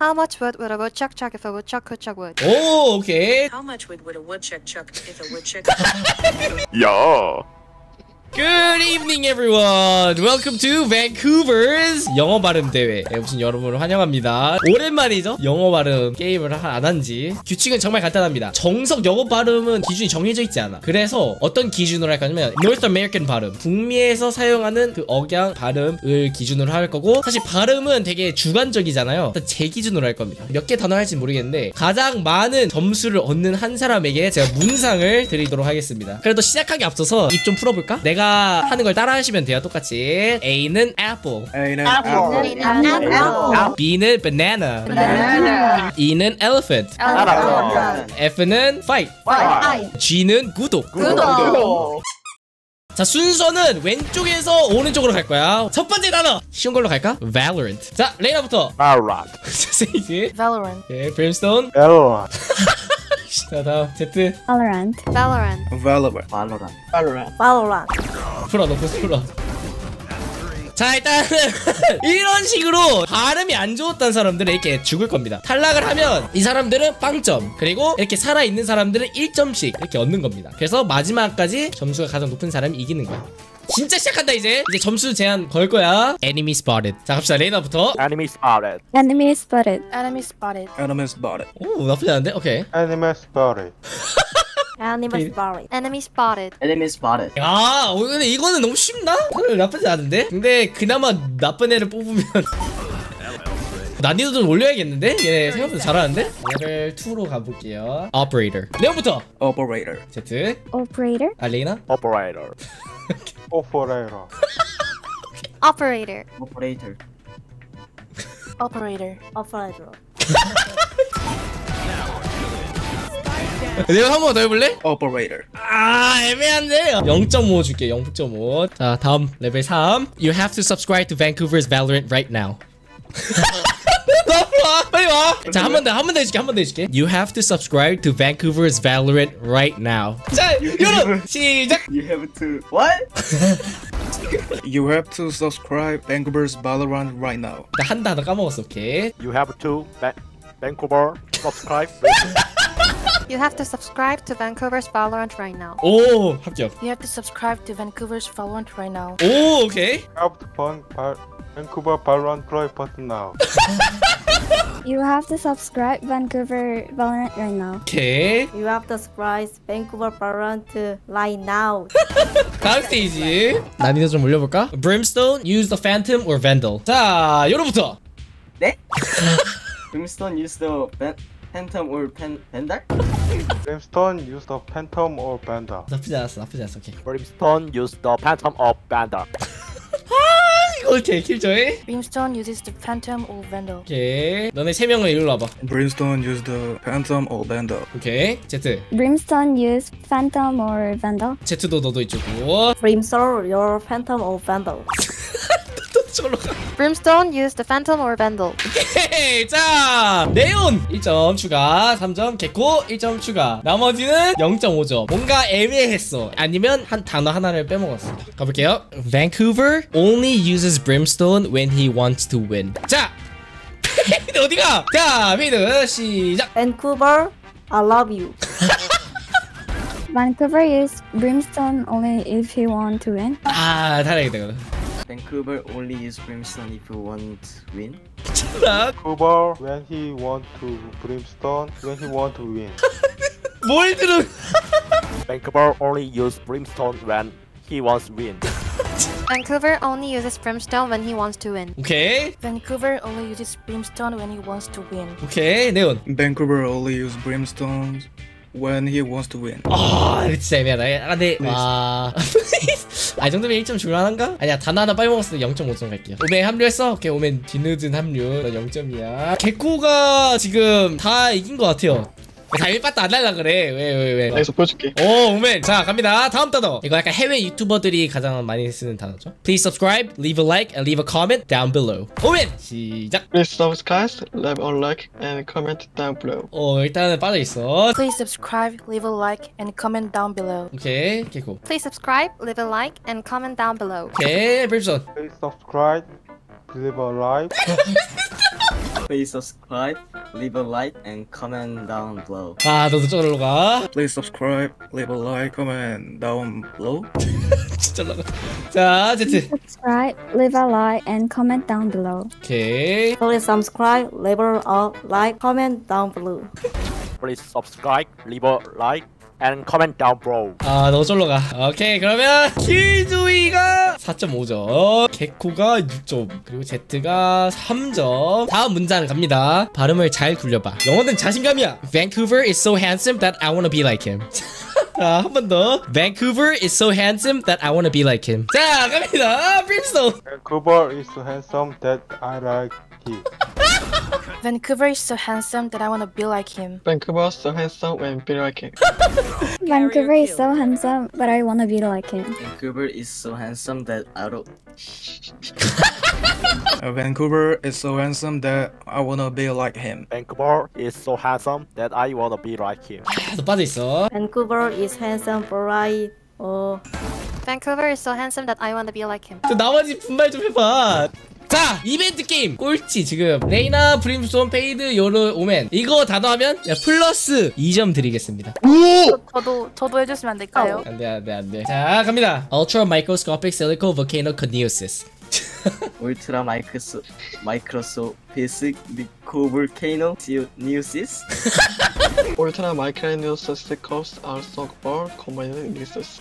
How much wood would a woodchuck chuck if a woodchuck could chuck wood? Oh, okay. How much wood would a woodchuck chuck if a woodchuck? yeah. Good evening everyone. Welcome to Vancouver's 영어 발음 대회. 네, 무슨 여러분을 환영합니다. 오랜만이죠? 영어 발음 게임을 안 한지. 규칙은 정말 간단합니다. 정석 영어 발음은 기준이 정해져 있지 않아. 그래서 어떤 기준으로 할 거냐면 North American 발음. 북미에서 사용하는 그 억양 발음을 기준으로 할 거고 사실 발음은 되게 주관적이잖아요. 제 기준으로 할 겁니다. 몇 개 단어 할지 모르겠는데 가장 많은 점수를 얻는 한 사람에게 제가 문상을 드리도록 하겠습니다. 그래도 시작하기 앞서서 입 좀 풀어볼까? 내가 하는 걸 따라 하시면 돼요 똑같이 A는 apple A는 Apple. apple. B는 banana Banana. E는 elephant Elephant. F는 fight Fight. G는 구독 구독. 자 순서는 왼쪽에서 오른쪽으로 갈 거야 첫 번째 단어 쉬운 걸로 갈까? Valorant 자 레이나부터 Valorant. 세이지 Valorant. 예, 브림스톤 Valorant. 자 다음 Z Valorant. Valorant. Valorant. Valorant. Valorant. Valorant. 풀어 너 풀어 자 일단은 이런 식으로 발음이 안 좋았던 사람들은 이렇게 죽을 겁니다. 탈락을 하면 이 사람들은 빵점 그리고 이렇게 살아있는 사람들은 1점씩 이렇게 얻는 겁니다. 그래서 마지막까지 점수가 가장 높은 사람이 이기는 거야. 진짜 시작한다 이제. 이제 점수 제한 걸 거야. Enemy spotted. 자 갑시다. 레이나부터. Enemy spotted. Enemy spotted. Enemy spotted. Enemy spotted. 오 나쁘지 않은데? 오케이. Animal spotted. Enemy spotted. Enemy spotted. Enemy spotted. 야 어, 근데 이거는 너무 쉽나? 나쁘지 않은데 근데 그나마 나쁜 애를 뽑으면 난이도 좀 올려야겠는데? 얘 생각보다 잘하는데? 레벨 2로 가볼게요 Operator 내용부터 Operator. Z Operator. 알레이나 Operator. Operator. Operator. Operator. Operator. Operator. 내가 한 번 더 해볼래? Operator. 아 애매한데 0.5 줄게 0.5자 다음 레벨 3 You have to subscribe to Vancouver's Valorant right now 너무 와 빨리 와자 한 번 더 한 번 더 해줄게 한 번 더 해줄게 You have to subscribe to Vancouver's Valorant right now 자 여러분 시작 You have to what? You have to subscribe Vancouver's Valorant right now. 나 한 단어 까먹었어 오케이 You have to Va- Vancouver subscribe. You have to subscribe to Vancouver's Valorant right now. 오 합격 You have to subscribe to Vancouver's Valorant right now. 오 오케이 Have to fun 발, Vancouver Valorant Pro button now. You have to subscribe Vancouver Valorant right now. 오케이 You have to surprise Vancouver Valorant right now. 다음 스테이지 난이도 좀 올려볼까? Brimstone, use the Phantom or Vandal 자 요로부터 네? Brimstone use the Phantom or Pen Vandal? Brimstone use the Phantom or Banda. 나쁘지 않았어 나쁘지 않았어 오케이 Brimstone use the Phantom of. 이거 되게 킬조이 Brimstone uses the Phantom or Vandal. 오케이 너네 세 명은 일로 와봐 Brimstone use the Phantom or Vandal. 오케이 Z Brimstone use Phantom or Vandal. Z도 너도 이쪽으로 Brimstone, your Phantom or Vandal. 또 저걸로 가 Brimstone, use the Phantom or Vandal. 오케이 자 네온 1점 추가 3점 개코 1점 추가 나머지는 0.5점 뭔가 애매했어 아니면 한 단어 하나를 빼먹었어 가볼게요 Vancouver only uses brimstone when he wants to win 자 페이드 어디가 자 페이드 시작 Vancouver, I love you. Vancouver use Brimstone only if he want to win. 아 잘하겠다 그럼 Vancouver only use Brimstone if you want win. 자, Vancouver when he want to Brimstone when he want to win. 뭘 들은 Vancouver only use Brimstone when he wants win. Vancouver only uses Brimstone when he wants to win. 오케이 Vancouver only uses Brimstone when he wants to win. 오케이 네온 Vancouver only use Brimstone when he wants to win. 아 진짜 애매하다. 아 근데 와... 아, 이 정도면 1점 줄만한가? 아니야 단어 하나 빨먹었으니 0.5점 갈게요. 오멘 합류했어? 오케이 오멘 뒤늦은 합류. 너 0점이야. 개코가 지금 다 이긴 것 같아요 다 1바트 안 할라 그래 왜 왜 왜, 여기서 보여줄게. 오 오멘 자 갑니다 다음 단어 이거 약간 해외 유튜버들이 가장 많이 쓰는 단어죠 Please subscribe, leave a like, and leave a comment down below 오멘 시작 Please subscribe, leave a like, and comment down below. 어 일단은 빠져있어 Please subscribe, leave a like, and comment down below. 오케이 개코 Please subscribe, leave a like, and comment down below. 오케이 브림son Please subscribe. Leave a like. Please subscribe, leave a like, and comment down below. 아 너도 저기로 가 Please subscribe, leave a like, comment down below. 진짜 올라가 자 제트 Subscribe, leave a like, and comment down below. 오케이 Please subscribe, leave a like, comment down below. Please subscribe, leave a like, and comment down below. 아, 너 쫄러 가. 오케이, 그러면 킬조이가 4.5점, 개코가 6점, 그리고 제트가 3점. 다음 문장 갑니다. 발음을 잘 굴려봐. 영어는 자신감이야. Vancouver is so handsome that I wanna be like him. 자, 한 번 더. Vancouver is so handsome that I wanna be like him. 자, 갑니다. 브림스톤. Vancouver is so handsome that I like it. Vancouver is so handsome that I wanna be like him. Vancouver so handsome and be like it. Vancouver is so handsome, but I wanna be like him. Vancouver is so handsome that I don't. Uh, Vancouver is so handsome that I wanna be like him. Vancouver is so handsome that I wanna be like him. 아, 너 빠져있어. Vancouver is handsome, but I uh, Vancouver is so handsome that I want to be like him. 또 나머지 분말 좀 해봐. 자, 이벤트 게임 꼴찌 지금 레이나, 브림스톤, 페이드, 요르, 오멘 이거 단어하면 야, 플러스 2점 드리겠습니다. 저도 저도 해주시면 안 될까요? 안돼 안돼 안돼. 자 갑니다. Ultra microscopic silico volcano coniosis. Ultra micros- microscopic volcano neusis. Ultra microneosysticals are so far common uses.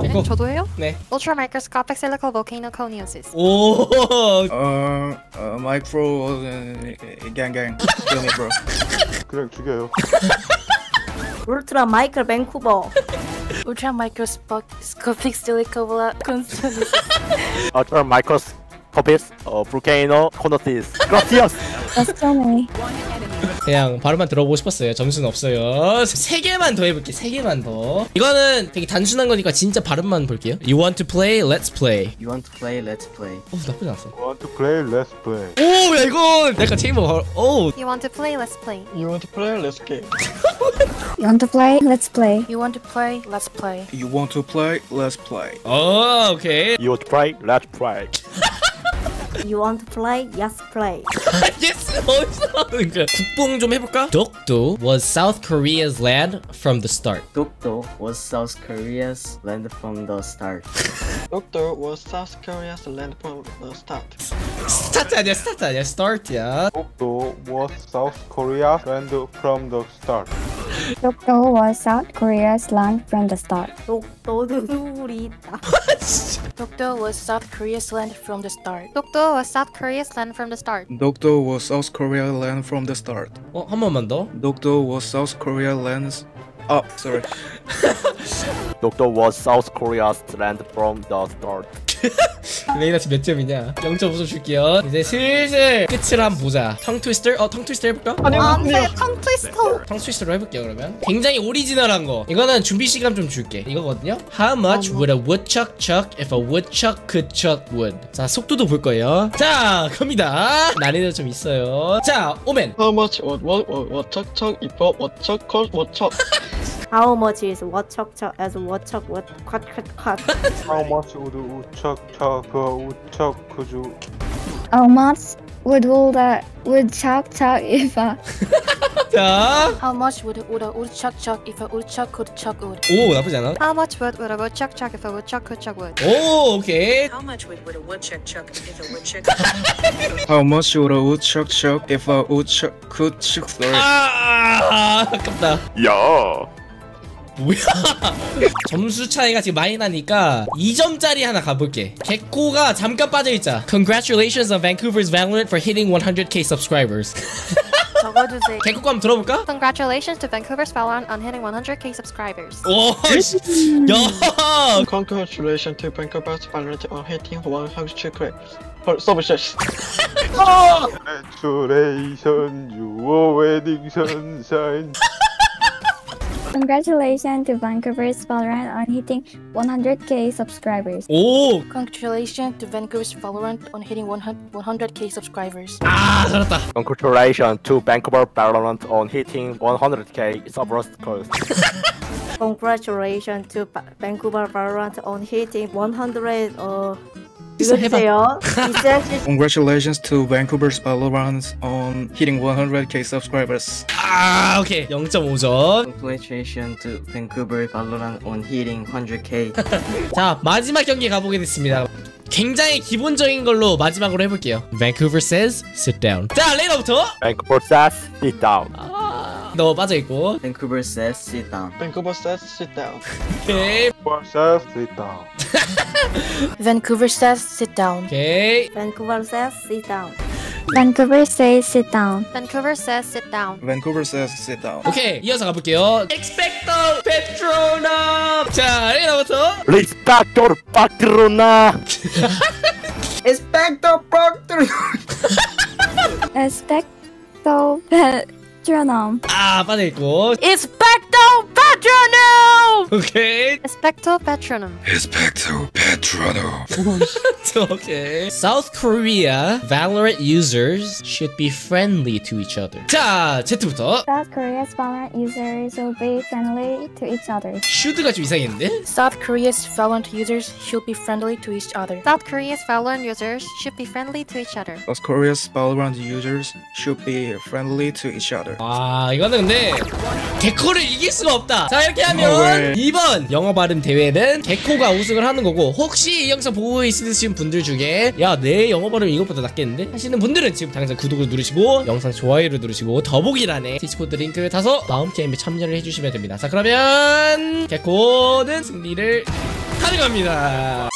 개코. 저도 해요? 네. Ultra microscopic silico volcano coniosis. 오. Uh, uh micro, uh, gang gang. Kill me, bro. 그냥 죽여요. Ultra Michael Vancouver. Ultra microscopic uh, volcano coniosis. Gracias. That's so many. 그냥 발음만 들어보고 싶었어요. 점수는 없어요. 세 개만 더 해볼게. 세 개만 더. 이거는 되게 단순한 거니까 진짜 발음만 볼게요. You want to play? Let's play. You want to play? Let's play. 오 나쁘지 않았어. Want to play? Let's play. 오, 야 이거 약간 체이버. 오. You want to play? Let's play. You want to play? Let's get. You want to play? Let's play. You want to play? Let's play. You want to play? Let's play. 오, 오케이. You want to play? Let's play. You want to play? Yes, play. 예스 어디서 그러니까 국뽕 좀 해볼까? 독도 was South Korea's land from the start. Dokdo was South Korea's land from the start. Doctor was South Korea's land from the start. 스타트 아니야 스타트 아니야 스타트야. 독도 was South Korea's land from the start. Dokdo was South Korea's land from the start. 독도는 눈물이 있다. Dokdo was South Korea's land from the start. Dokdo was South Korea's land from the start. Dokdo was South Korea land from the start. 어한 번만 더. Dokdo was South Korea lands. Oh, sorry. Dokdo was South Korea's land from the start. 레이나 지금 몇 점이냐? 0.5점 줄게요. 이제 슬슬 끝을 한번 보자. 텅 트위스터? 어, 텅 트위스터 해볼까? 안돼 tongue twister. 텅 트위스터로 해볼게요, 그러면. 굉장히 오리지널한 거. 이거는 준비 시간 좀 줄게. 이거거든요. How much would a woodchuck chuck if a woodchuck could chuck wood? 자, 속도도 볼 거예요. 자, 갑니다. 난이도 좀 있어요. 자, 오멘. How much would what what chuck if what chuck cost what chuck? How much is what chuck chuck as what chuck what cut cut cut? How much would 우척 차그 우척 그주 How much would all the woodchuck chuck if a 자, How much would would a woodchuck chuck if a woodchuck could chuck wood? 오, 나쁘지 않아? How much would would a woodchuck chuck if a woodchuck could chuck wood? 오, 오케이. How much would, would a woodchuck chuck if a woodchuck? How much would a woodchuck chuck if a woodchuck could chuck? Sorry. 아, 아깝다. 야. 뭐야? 점수 차이가 지금 많이 나니까 2점짜리 하나 가볼게. 개코가 잠깐 빠져있자. Congratulations on Vancouver's Valorant for hitting 100k subscribers. 적어주세요. 개코 거 한번 들어볼까? Congratulations to Vancouver's Valorant on hitting 100k subscribers. 오, 씨. 야. Congratulations to Vancouver's Valorant on hitting 100 grades. 서비스. Congratulations, your wedding sunshine. Congratulations to Vancouver's Valorant on hitting 100k subscribers. 오, Congratulations to Vancouver's Valorant on hitting 100 100k subscribers. 아, 잘했다. Congratulations to Vancouver Valorant on hitting 100k subscribers. Congratulations to Va- Vancouver Valorant on hitting 100 uh 해봐. 읽어주세요. Congratulations to Vancouver's Valorant on hitting 100k subscribers. 아 오케이 0.5점 Congratulations to Vancouver Valorant on hitting 100k. 자 마지막 경기 가보게 됐습니다 굉장히 기본적인 걸로 마지막으로 해볼게요 Vancouver says sit down 자 레이더부터 Vancouver says sit down. 너 빠져있고 Vancouver says sit down. Vancouver says sit down. 오케이 Vancouver says sit down. Vancouver says sit down. 오케이 Vancouver says sit down. Vancouver says sit down. Vancouver says sit down. Vancouver says sit down. 오케이 이어서 가볼게요 Expecto Patronum 자 레이더부터 Respector patrona. Expecto Proctor. Expecto Patronum. 아 빠져있고 Expecto Patronum! 오케이 Expecto Patronum. Expecto Patronum. 오케이 South Korea Valorant users should be friendly to each other 자 Z부터 South Korea's Valorant users will be friendly to each other. should가 좀 이상했는데 South Korea's Valorant users should be friendly to each other. South Korea's Valorant users should be friendly to each other. South Korea's Valorant users should be friendly to each other. 아 이거는 근데 개코를 이길 수가 없다. 자 이렇게 어, 하면 왜? 이번 영어 발음 대회는 개코가 우승을 하는 거고 혹시 이 영상 보고 있으신 분들 중에 야 내 영어 발음 이것보다 낫겠는데? 하시는 분들은 지금 당장 구독을 누르시고 영상 좋아요를 누르시고 더보기란에 디스코드 링크를 타서 다음 게임에 참여를 해주시면 됩니다. 자 그러면 개코는 승리를 가져갑니다